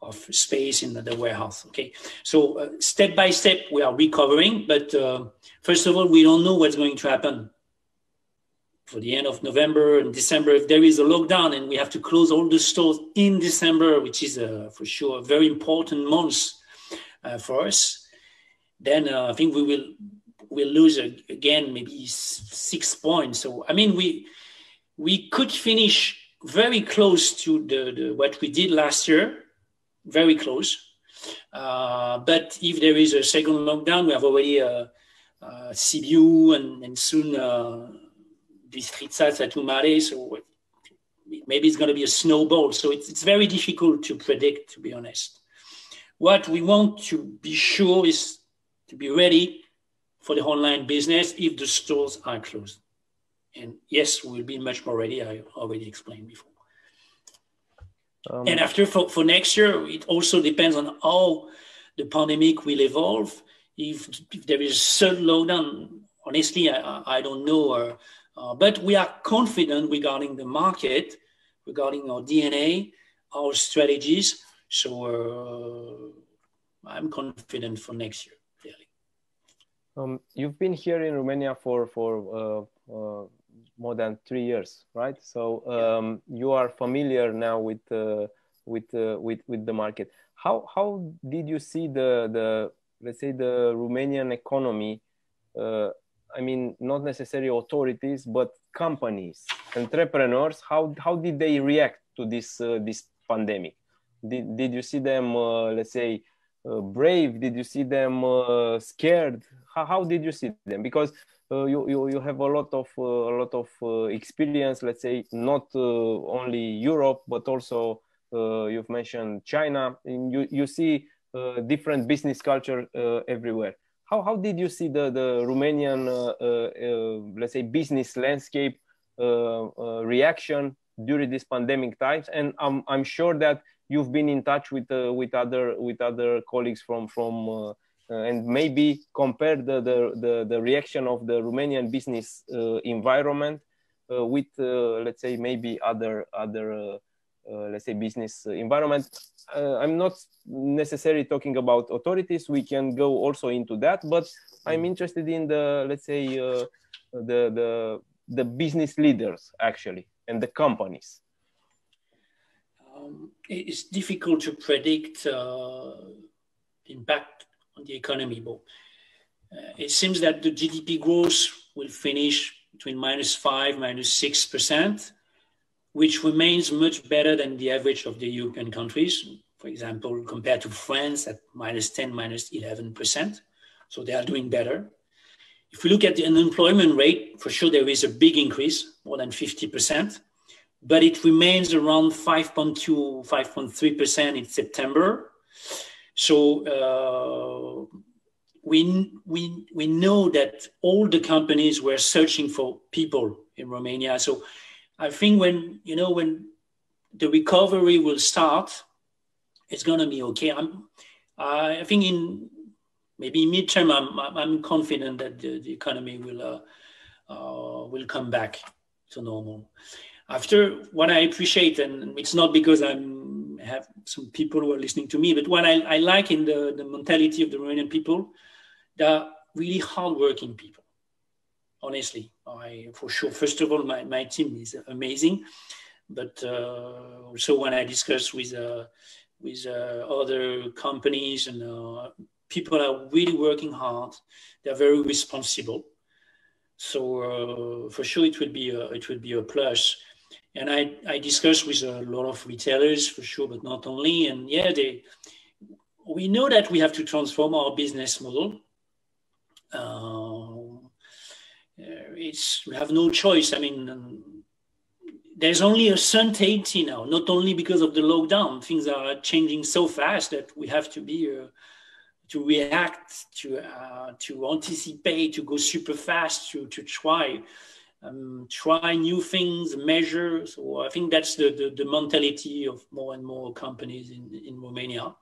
of space in the, warehouse. Okay, so uh, step by step we are recovering, but uh, first of all, we don't know what's going to happen for the end of November and December. If there is a lockdown and we have to close all the stores in December, which is uh, for sure a very important month for us, then uh, I think we will will lose again maybe six points. So I mean we we could finish very close to the, the what we did last year, very close. Uh, but if there is a second lockdown, we have already a, a Sibiu and, and soon uh, Bistritza Satu Mare, so maybe it's going to be a snowball. So it's, it's very difficult to predict, to be honest. What we want to be sure is to be ready for the online business if the stores are closed. And yes, we'll be much more ready. I already explained before. Um, and after for, for next year, it also depends on how the pandemic will evolve. If, if there is a third lockdown, honestly, I, I don't know. Uh, uh, but we are confident regarding the market, regarding our DNA, our strategies. So uh, I'm confident for next year. Clearly. Um, you've been here in Romania for for uh, uh, more than three years, right? So um, you are familiar now with uh, with uh, with with the market. How how did you see the the let's say the Romanian economy uh, I mean, not necessarily authorities, but companies, entrepreneurs, how, how did they react to this, uh, this pandemic? Did, did you see them, uh, let's say, uh, brave? Did you see them uh, scared? How, how did you see them? Because uh, you, you, you have a lot of, uh, a lot of experience, let's say, not only Europe, but also you've mentioned China. And you, you see different business culture everywhere how, how did you see the, the Romanian, uh, uh, uh, let's say, business landscape reaction during this pandemic times? And I'm, I'm sure that you've been in touch with, uh, with, other, with other colleagues from, from uh, uh, and maybe compare the, the, the, the, reaction of the Romanian business environment with, let's say, maybe other, other uh, let's say business environment. Uh, i'm not necessarily talking about authorities. We can go also into that but i'm mm. interested in the let's say uh, the the the business leaders actually and the companies um, it's difficult to predict uh, impact on the economy but uh, it seems that the gdp growth will finish between minus 5 minus 6 percent which remains much better than the average of the European countries. For example, compared to France at minus 10, minus 11%. So they are doing better. If we look at the unemployment rate, for sure there is a big increase, more than 50%, but it remains around 5.2, 5.3% in September. So uh, we, we, we know that all the companies were searching for people in Romania. So I think when you know when the recovery will start, it's gonna be okay. I'm, I think in maybe midterm, I'm, I'm confident that the, the economy will uh, uh, will come back to normal. After what I appreciate, and it's not because I'm have some people who are listening to me, but what I, I like in the, the mentality of the Romanian people, they're really hardworking people honestly. I, for sure, first of all, my, my team is amazing. But uh, also when I discuss with, uh, with uh, other companies and uh, people are really working hard, they're very responsible. So uh, for sure, it will be a, it will be a plus. And I, I discuss with a lot of retailers for sure, but not only. And yeah, they, we know that we have to transform our business model. Uh, it's we have no choice. I mean, um, there's only a certainty now, not only because of the lockdown. Things are changing so fast that we have to be uh, to react, to uh, to anticipate, to go super fast, to to try. Um, try new things, measure. So I think that's the, the, the, mentality of more and more companies in, in Romania.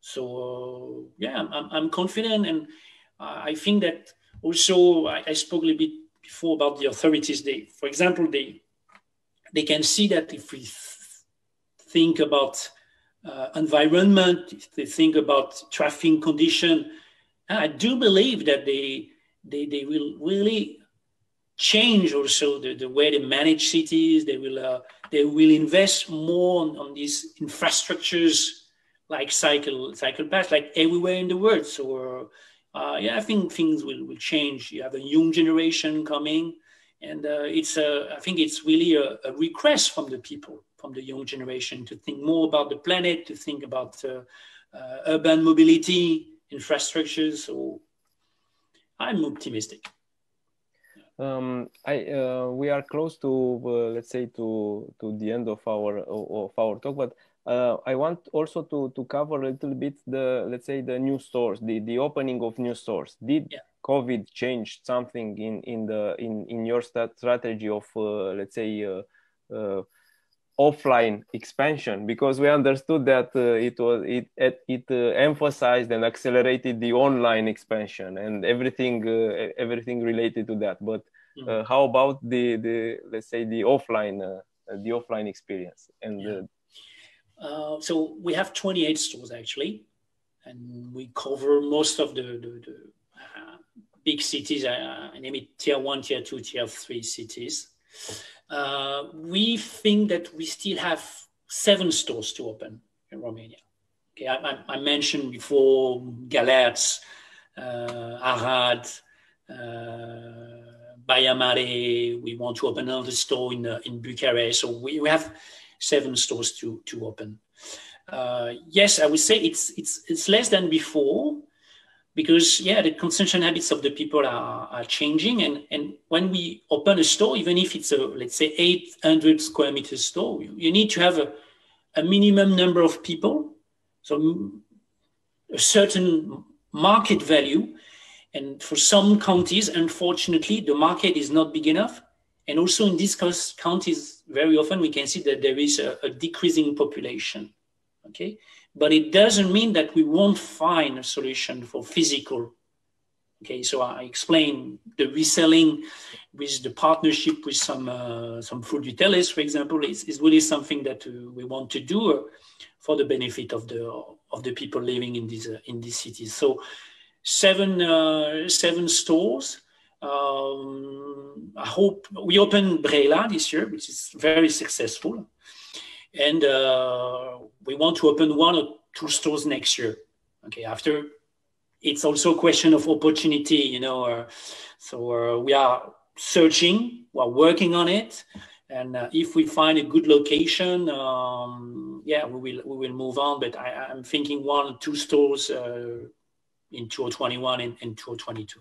So uh, yeah, I'm, I'm confident, and I think that also, I, I spoke a little bit before about the authorities. They, for example, they they can see that if we th- think about uh, environment, if they think about traffic condition, I do believe that they they, they will really change also the, the way they manage cities. They will uh, they will invest more on, on these infrastructures like cycle cycle paths, like everywhere in the world. So uh, yeah, I think things will, will change. You have a young generation coming, and uh, it's a, I think it's really a, a, request from the people, from the young generation, to think more about the planet, to think about uh, uh urban mobility, infrastructures. So I'm optimistic. Um, I uh, we are close to uh, let's say to to the end of our of our talk, but uh, I want also to to cover a little bit the let's say the new stores, the the opening of new stores. Did yeah. COVID change something in in the in in your strategy of uh, let's say uh, uh, offline expansion? Because we understood that uh, it was it it, it uh, emphasized and accelerated the online expansion and everything everything related to that. But mm-hmm. how about the the let's say the offline the offline experience and yeah uh, so we have 28 stores actually, and we cover most of the, the, the uh, big cities, uh, name it tier one, tier two, tier three cities. Uh, we think that we still have seven stores to open in Romania. Okay, I, I, mentioned before Galați, uh, Arad, uh, Baia Mare. We want to open another store in uh, in Bucharest. So we, we have seven stores to to open. Uh, yes, I would say it's it's it's less than before because yeah, the consumption habits of the people are, are changing, and and when we open a store, even if it's a let's say 800 square meter store, you, you need to have a, a minimum number of people, so a certain market value and for some counties, unfortunately, the market is not big enough. And also in these counties, very often we can see that there is a, a decreasing population. Okay, but it doesn't mean that we won't find a solution for physical. Okay, so I explain the reselling with the partnership with some uh, some food retailers, for example, is, is really something that uh, we want to do uh, for the benefit of the of the people living in these uh, in these cities. So seven uh, seven stores. Um, I hope we opened Brăila this year, which is very successful, and uh, we want to open one or two stores next year. Okay, after it's also a question of opportunity, you know. Uh, so uh, we are searching, we're working on it, and uh, if we find a good location, um, yeah, we will we will move on. But I, am thinking one or two stores uh, in 2021 and, and 2022.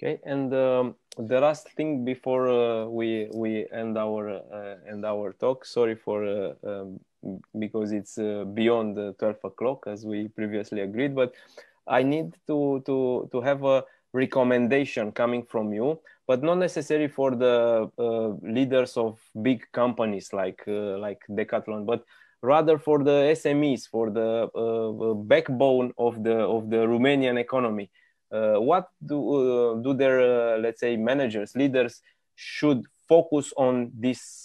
Okay, and um, the last thing before uh, we we end our uh, end our talk. Sorry for uh, um, because it's uh, beyond the 12 o'clock as we previously agreed, but I need to to to have a recommendation coming from you, but not necessarily for the uh, leaders of big companies like uh, like Decathlon, but rather for the SMEs, for the uh, backbone of the of the Romanian economy. Uh, what do uh, do their uh, let's say managers, leaders should focus on this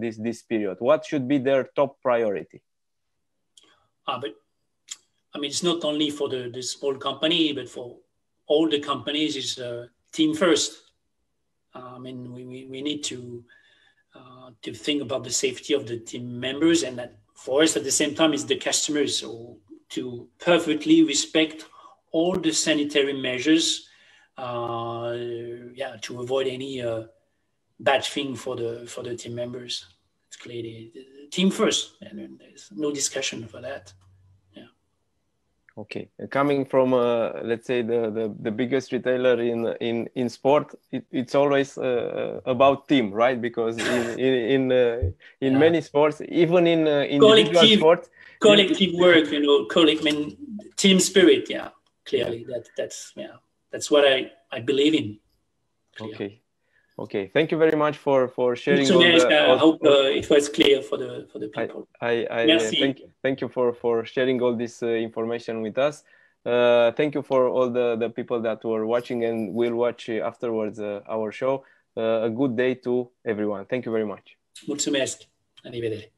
this this period? What should be their top priority? Ah, but I mean, it's not only for the, the small company, but for all the companies. Is uh, team first. I mean, we, we, we need to uh, to think about the safety of the team members and that for us at the same time is the customers so to perfectly respect all the sanitary measures uh, yeah to avoid any uh, bad thing for the for the team members it's clearly team first and there's no discussion for that Yeah. Okay, coming from uh, let's say the, the, the biggest retailer in in in sport, it, it's always uh, about team, right? Because in in in, uh, in yeah. many sports, even in uh, individual sports, collective work, you know, collective team spirit. Yeah, clearly that that's yeah that's what I I believe in. Clearly. Okay, Okay, thank you very much for for sharing. So nice. The, I hope uh, it was clear for the for the people. I, I, I uh, thank thank you for for sharing all this uh, information with us. Uh, thank you for all the the people that were watching and will watch afterwards uh, our show. Uh, a good day to everyone. Thank you very much. Mulțumesc. Arrivederci.